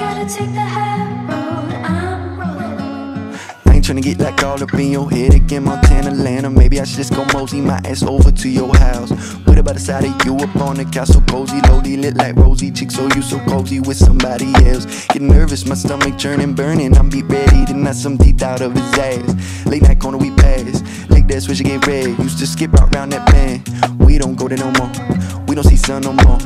rolling. I ain't tryna get like all up in your head again, Montana, Atlanta. Maybe I should just go mosey my ass over to your house. With about the side of you up on the couch, so cozy, lowly lit like rosy chick, so you so cozy with somebody else. Get nervous, my stomach churning, burning. I'm be ready to knock some teeth out of his ass. Late night corner we pass, late that switch get red. Used to skip out round that bend. We don't go there no more. We don't see sun no more.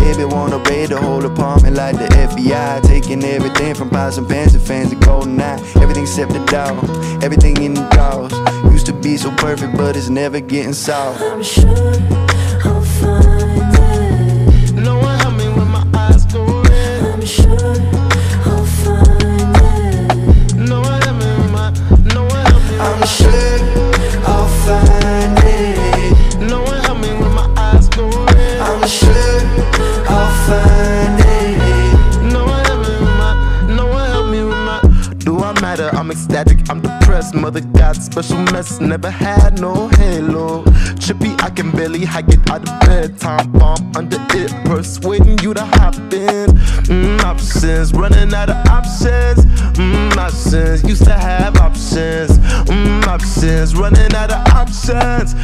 Baby wanna raid the whole apartment like the FBI Taking everything from pots and pans and fans to GoldenEye Everything except the dog, everything in the drawers Used to be so perfect but it's never getting soft. I'm sure Mother got special mess, never had no halo. Trippy, I can barely hike it out of bed. Time bomb under it, persuading you to hop in. Mm, options, running out of options. Mm, options, used to have options. Mm, options, running out of options.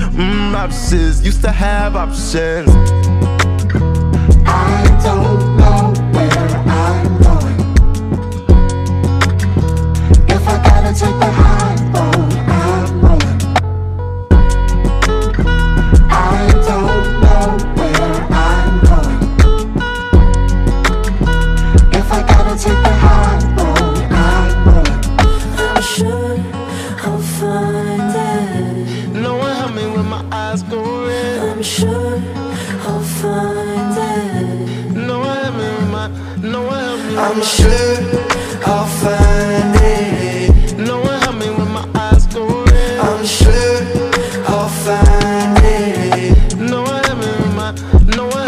Options, used to have options. I don't I'm sure I'll find it. No help me my, no help me. I'm sure I'll find it No me when my eyes go. I'm sure I'll find it No my, no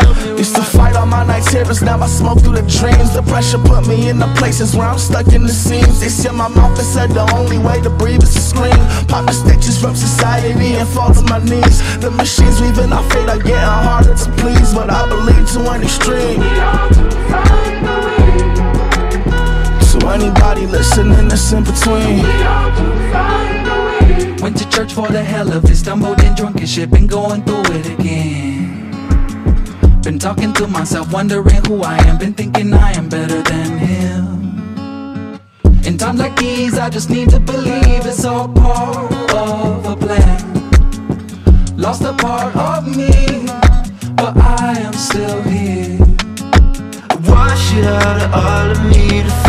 terrors, now I smoke through the dreams. The pressure put me in the places where I'm stuck in the seams. They seal my mouth and said the only way to breathe is to scream. Pop the stitches from society and fall to my knees. The machines weaving our fate are getting harder to please, but I believe to an extreme. To anybody listening that's in between. Went to church for the hell of it, stumbled and drunk and shit, been going through it again. Been talking to myself, wondering who I am, been thinking I am better than him. In times like these, I just need to believe it's all part of a plan. Lost a part of me, but I am still here. Wash it out of all of me to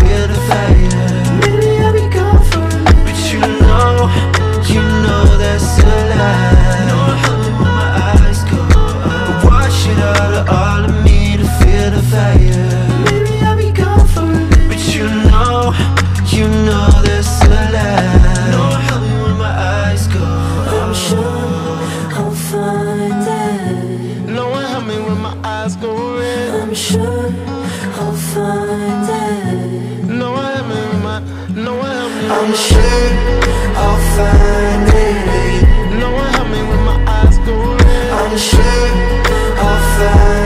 eyes go red. I'm sure I'll find it. No, I am in my, no, I am in I'm sure I'll find it. No, I am in with my eyes go red. I'm sure I'll find it.